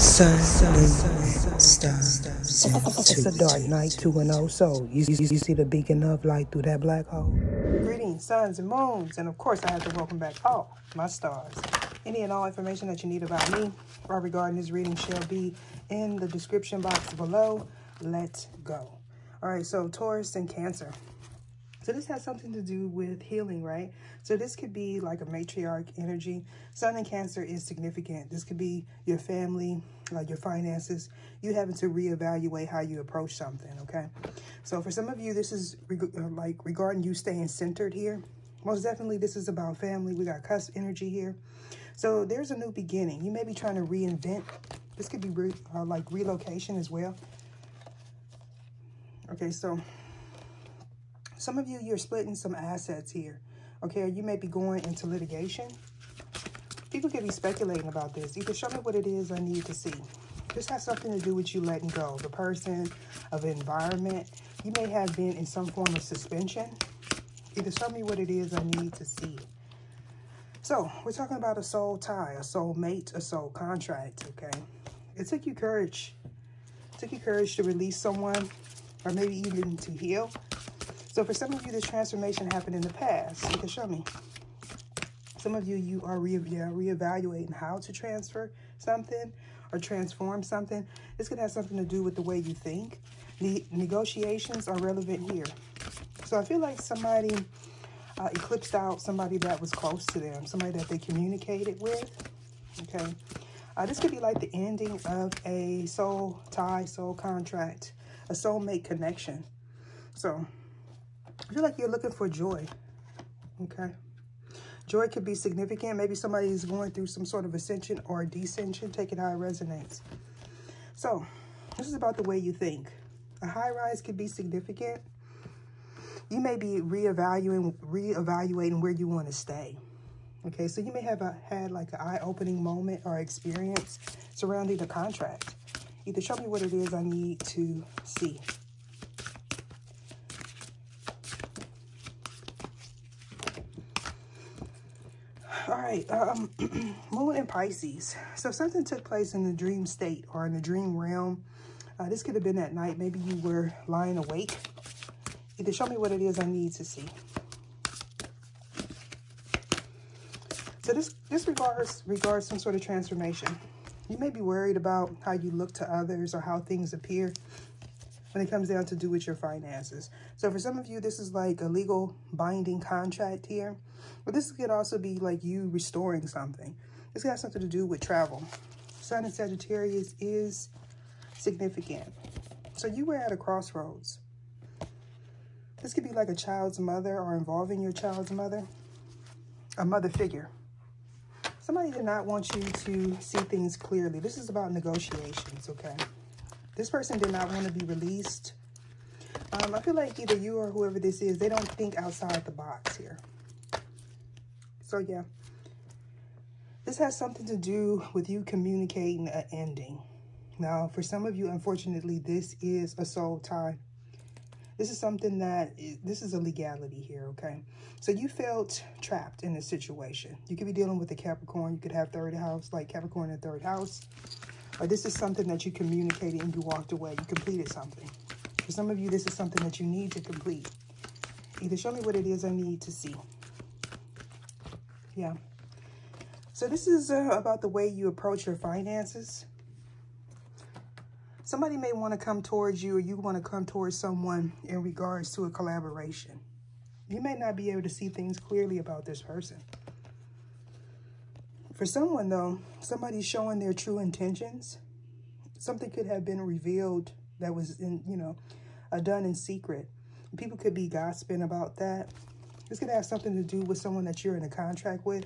Sun, stars. It's a dark night, 2 and 0. So, you, you, you see the beacon of light through that black hole? Greetings, suns and moons. And of course, I have to welcome back all my stars. Any and all information that you need about me or regarding this reading shall be in the description box below. Let's go. All right, so Taurus and Cancer. So this has something to do with healing, right? So this could be like a matriarch energy. Sun and Cancer is significant. This could be your family, like your finances. You having to reevaluate how you approach something, okay? So for some of you, this is reg uh, like regarding you staying centered here. Most definitely, this is about family. We got cusp energy here. So there's a new beginning. You may be trying to reinvent. This could be re uh, like relocation as well. Okay, so some of you, you're splitting some assets here. Okay, you may be going into litigation. People could be speculating about this. Either show me what it is I need to see. This has something to do with you letting go. The person, of environment. You may have been in some form of suspension. Either show me what it is I need to see. So, we're talking about a soul tie, a soul mate, a soul contract, okay? It took you courage. It took you courage to release someone or maybe even to heal. So for some of you, this transformation happened in the past. You can show me. Some of you, you are re reevaluating how to transfer something or transform something. This could have something to do with the way you think. The negotiations are relevant here. So I feel like somebody uh, eclipsed out somebody that was close to them, somebody that they communicated with. Okay. Uh, this could be like the ending of a soul tie, soul contract, a soulmate connection. So I feel like you're looking for joy, okay? Joy could be significant. Maybe somebody is going through some sort of ascension or descension. Take it how it resonates. So, this is about the way you think. A high rise could be significant. You may be reevaluating, reevaluating where you want to stay. Okay, so you may have a, had like an eye-opening moment or experience surrounding a contract. Either show me what it is I need to see. All right, um, Moon and Pisces. So something took place in the dream state or in the dream realm. Uh, this could have been at night. Maybe you were lying awake. Either show me what it is I need to see. So this, this regards, regards some sort of transformation. You may be worried about how you look to others or how things appear when it comes down to do with your finances. So for some of you, this is like a legal binding contract here. But this could also be like you restoring something. This got something to do with travel. Sun in Sagittarius is significant. So you were at a crossroads. This could be like a child's mother or involving your child's mother. A mother figure. Somebody did not want you to see things clearly. This is about negotiations, okay? This person did not want to be released. Um, I feel like either you or whoever this is, they don't think outside the box here. So, yeah. This has something to do with you communicating an ending. Now, for some of you, unfortunately, this is a soul tie. This is something that, this is a legality here, okay? So you felt trapped in this situation. You could be dealing with a Capricorn. You could have third house, like Capricorn in third house. Or this is something that you communicated and you walked away. You completed something. For some of you, this is something that you need to complete. Either show me what it is I need to see. Yeah. So this is uh, about the way you approach your finances. Somebody may want to come towards you or you want to come towards someone in regards to a collaboration. You may not be able to see things clearly about this person. For someone, though, somebody showing their true intentions. Something could have been revealed that was, in, you know, uh, done in secret. People could be gossiping about that. This could have something to do with someone that you're in a contract with.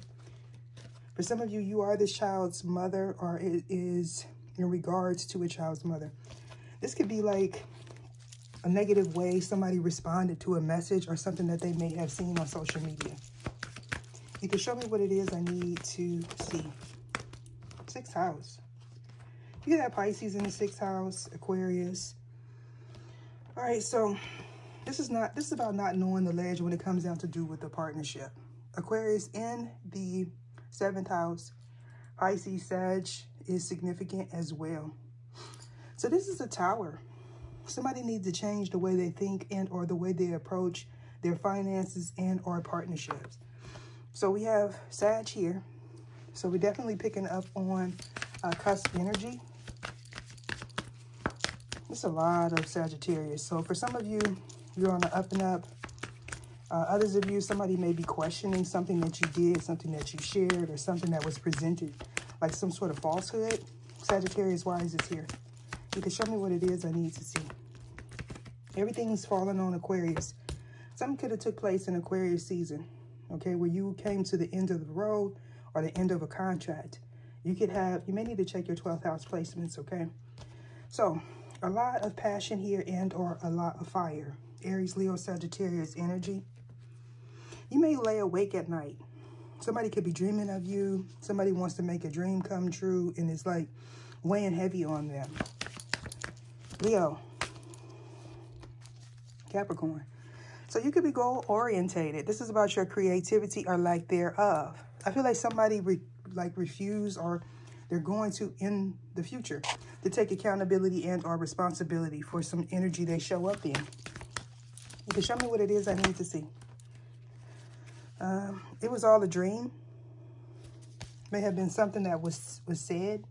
For some of you, you are this child's mother or it is in regards to a child's mother. This could be like a negative way somebody responded to a message or something that they may have seen on social media. You can show me what it is I need to see. Sixth house. You have Pisces in the sixth house, Aquarius. All right, so this is not this is about not knowing the ledge when it comes down to do with the partnership. Aquarius in the seventh house, Pisces, Sag is significant as well. So this is a tower. Somebody needs to change the way they think and or the way they approach their finances and or partnerships. So we have Sag here. So we're definitely picking up on uh, cusp energy. It's a lot of Sagittarius. So for some of you, you're on the up and up. Uh, others of you, somebody may be questioning something that you did, something that you shared, or something that was presented, like some sort of falsehood. Sagittarius wise is this here. You can show me what it is I need to see. Everything's falling on Aquarius. Something could have took place in Aquarius season, okay, where you came to the end of the road or the end of a contract. You could have, you may need to check your 12th house placements, okay? So, a lot of passion here and or a lot of fire. Aries, Leo, Sagittarius energy. You may lay awake at night. Somebody could be dreaming of you. Somebody wants to make a dream come true and it's like weighing heavy on them. Leo, Capricorn. So you could be goal orientated. This is about your creativity or lack thereof. I feel like somebody re like refuse or they're going to in the future to take accountability and or responsibility for some energy they show up in. You can show me what it is I need to see. Um, it was all a dream. May have been something that was, was said.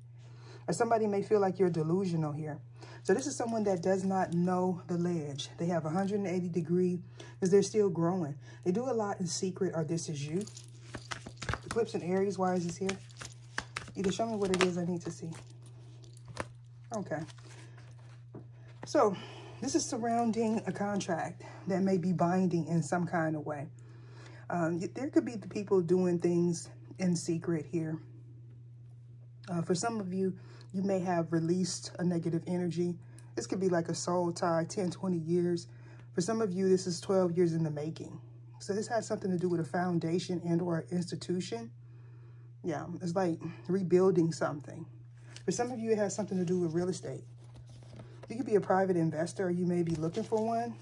Or somebody may feel like you're delusional here. So this is someone that does not know the ledge. They have 180 degree because they're still growing. They do a lot in secret or this is you. Eclipse and Aries, why is this here? Either show me what it is I need to see. Okay. So this is surrounding a contract that may be binding in some kind of way. Um, there could be the people doing things in secret here. Uh, for some of you, you may have released a negative energy. This could be like a soul tie, 10, 20 years. For some of you, this is 12 years in the making. So this has something to do with a foundation and or institution. Yeah, it's like rebuilding something. For some of you, it has something to do with real estate. You could be a private investor or you may be looking for one.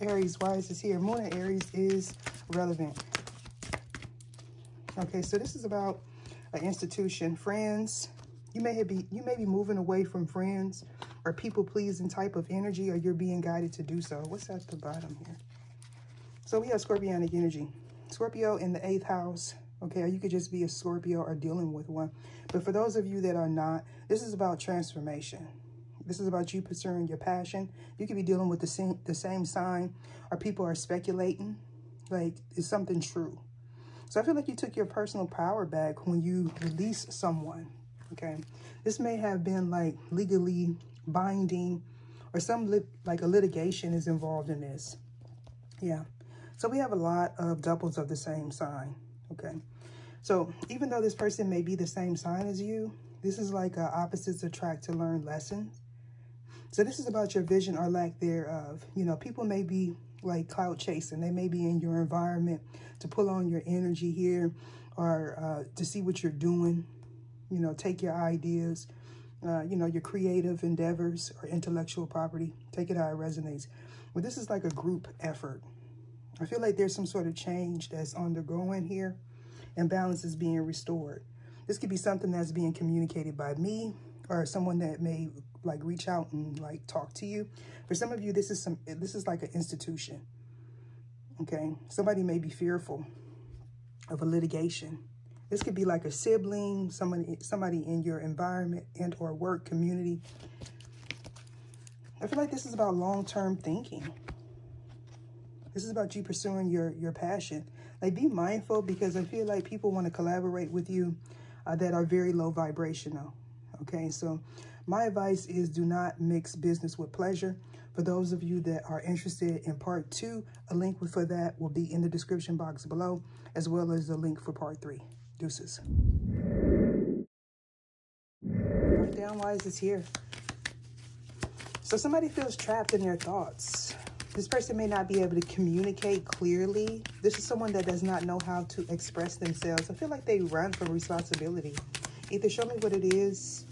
Aries, why is this here? Moon and Aries is relevant. Okay, so this is about an institution, friends, you may be you may be moving away from friends or people pleasing type of energy, or you're being guided to do so. What's at the bottom here? So we have Scorpionic energy. Scorpio in the eighth house. Okay, or you could just be a Scorpio or dealing with one. But for those of you that are not, this is about transformation. This is about you pursuing your passion. You could be dealing with the same, the same sign, or people are speculating. Like, is something true? So I feel like you took your personal power back when you release someone okay? This may have been like legally binding or some like a litigation is involved in this. Yeah. So we have a lot of doubles of the same sign, okay? So even though this person may be the same sign as you, this is like opposites attract to learn lessons. So this is about your vision or lack thereof. You know, people may be like cloud chasing. They may be in your environment to pull on your energy here or uh, to see what you're doing you know, take your ideas, uh, you know, your creative endeavors or intellectual property, take it how it resonates. But this is like a group effort. I feel like there's some sort of change that's undergoing here and balance is being restored. This could be something that's being communicated by me or someone that may like reach out and like talk to you. For some of you, this is some this is like an institution. Okay. Somebody may be fearful of a litigation this could be like a sibling, somebody, somebody in your environment and or work community. I feel like this is about long-term thinking. This is about you pursuing your, your passion. Like, be mindful because I feel like people want to collaborate with you uh, that are very low vibrational. Okay, so my advice is do not mix business with pleasure. For those of you that are interested in part two, a link for that will be in the description box below, as well as the link for part three. Deuces. Down wise is here. So somebody feels trapped in their thoughts. This person may not be able to communicate clearly. This is someone that does not know how to express themselves. I feel like they run from responsibility. Either show me what it is